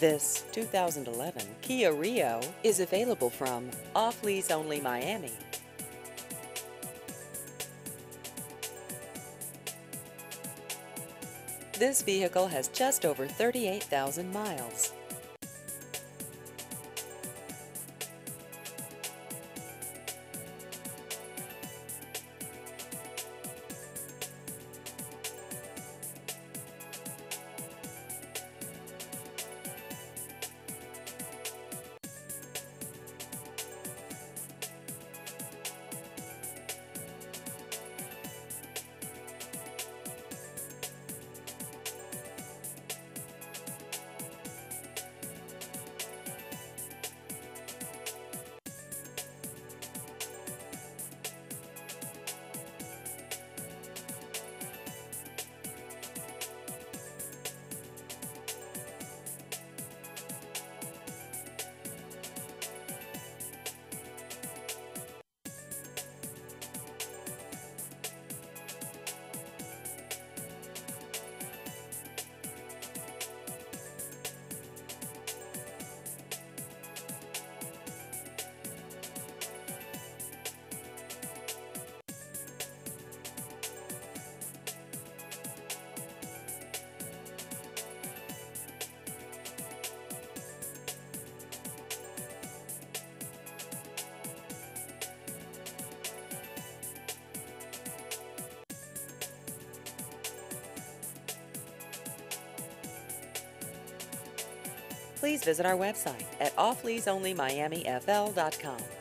This 2011 Kia Rio is available from Off Lease Only Miami. This vehicle has just over 38,000 miles. Please visit our website at offleaseonlymiamifl.com.